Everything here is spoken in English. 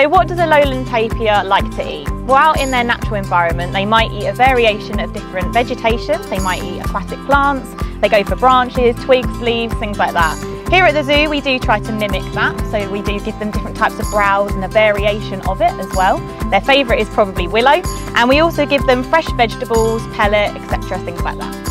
So what does a lowland tapir like to eat? Well, in their natural environment, they might eat a variation of different vegetation. They might eat aquatic plants, they go for branches, twigs, leaves, things like that. Here at the zoo, we do try to mimic that. So we do give them different types of browse and a variation of it as well. Their favourite is probably willow. And we also give them fresh vegetables, pellet, etc., things like that.